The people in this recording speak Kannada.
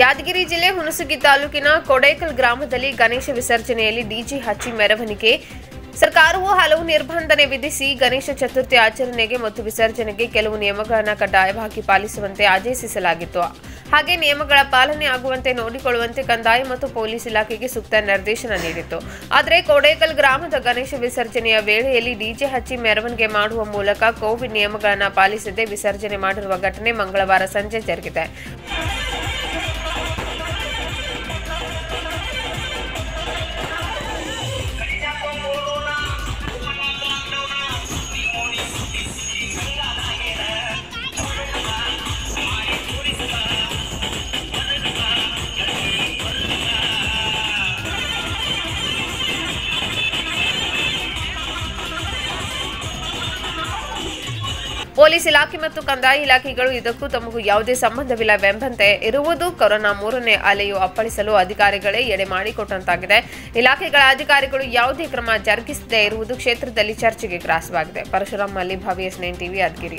ಯಾದಗಿರಿ ಜಿಲ್ಲೆ ಹುಣಸಗಿ ತಾಲೂಕಿನ ಕೊಡೈಕಲ್ ಗ್ರಾಮದಲ್ಲಿ ಗಣೇಶ ವಿಸರ್ಜನೆಯಲ್ಲಿ ಡಿಜಿ ಹಚ್ಚಿ ಮೆರವಣಿಗೆ. ಸರ್ಕಾರವು ಹಲವು ನಿರ್ಬಂಧನೆ ವಿಧಿಸಿ ಗಣೇಶ ಚತುರ್ಥಿ ಆಚರಣೆಗೆ ಮತ್ತು ವಿಸರ್ಜನೆಗೆ ಕೆಲವು ನಿಯಮಗಳನ್ನು ಕಡ್ಡಾಯವಾಗಿ ಪಾಲಿಸುವಂತೆ ಆದೇಶಿಸಲಾಗಿತ್ತು. ಹಾಗೆ ನಿಯಮಗಳ ಪಾಲನೆ ಆಗುವಂತೆ ನೋಡಿಕೊಳ್ಳುವಂತೆ ಕಂದಾಯ ಮತ್ತು ಪೊಲೀಸ್ ಇಲಾಖೆಗೆ ಸೂಕ್ತ ನಿರ್ದೇಶನ ನೀಡಿತ್ತು. ಆದರೆ ಕೋಡೇಕಲ್ ಗ್ರಾಮದ ಗಣೇಶ ವಿಸರ್ಜನೆಯ ವೇಳೆಯಲ್ಲಿ ಡಿಜೆ ಹಚ್ಚಿ ಮೆರವಣಿಗೆ ಮಾಡುವ ಮೂಲಕ ಕೋವಿಡ್ ನಿಯಮಗಳನ್ನು ಪಾಲಿಸದೆ ವಿಸರ್ಜನೆ ಮಾಡಿರುವ ಘಟನೆ ಮಂಗಳವಾರ ಸಂಜೆ ಜರುಗಿದೆ. ಪೊಲೀಸ್ ಇಲಾಖೆ ಮತ್ತು ಕಂದಾಯ ಇಲಾಖೆಗಳು ಇದಕ್ಕೂ ತಮಗೂ ಯಾವುದೇ ಸಂಬಂಧವಿಲ್ಲವೆಂಬಂತೆ ಇರುವುದು ಕೊರೋನಾ ಮೂರನೇ ಅಲೆಯು ಅಪ್ಪಳಿಸಲು ಅಧಿಕಾರಿಗಳೇ ಎಡೆ ಮಾಡಿಕೊಟ್ಟಂತಾಗಿದೆ. ಇಲಾಖೆಗಳ ಅಧಿಕಾರಿಗಳು ಯಾವುದೇ ಕ್ರಮ ಜರುಗಿಸದೇ ಇರುವುದು ಕ್ಷೇತ್ರದಲ್ಲಿ ಚರ್ಚೆಗೆ ಗ್ರಾಸವಾಗಿದೆ. ಪರಶುರಾಮ್ ಮಲ್ಲಿ ಭಾವಿ ಎಸ್ ನೈನ್ ಟಿವಿ, ಯಾದಗಿರಿ.